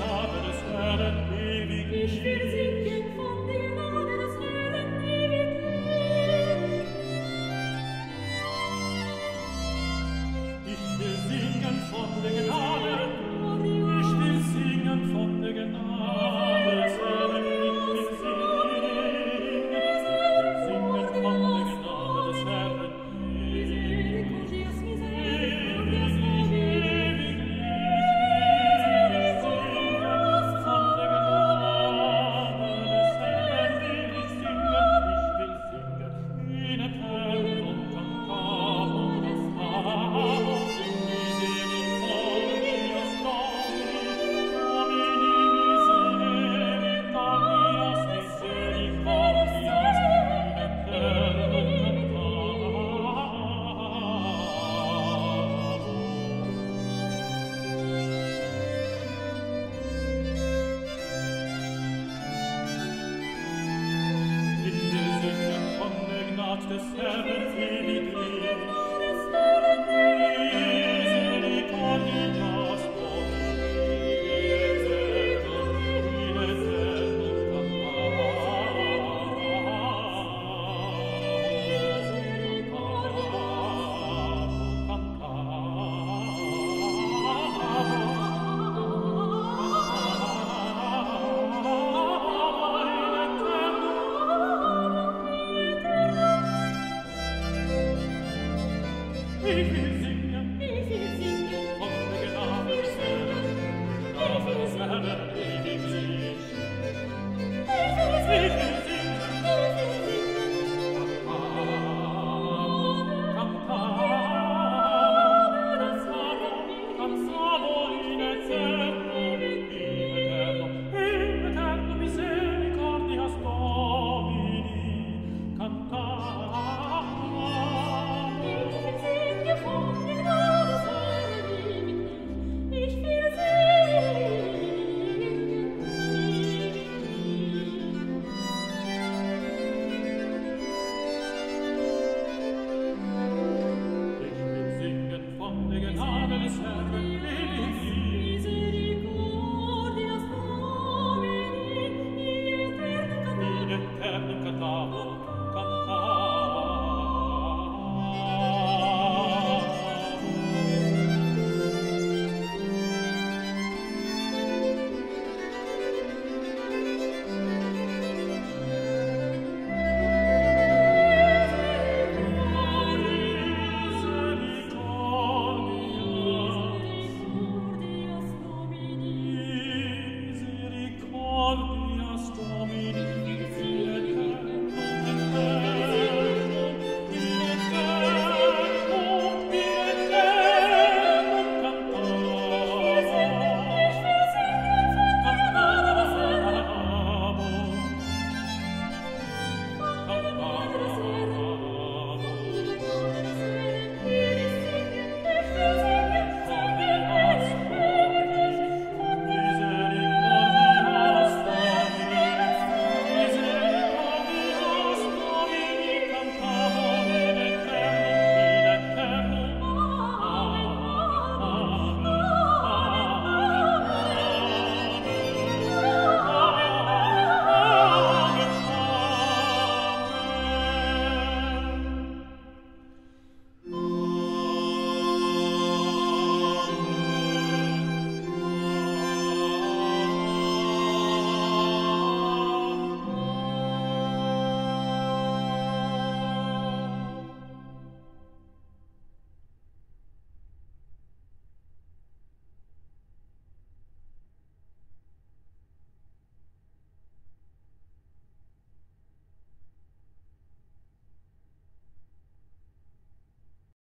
Gnade des Herrn ewig. Ich will singen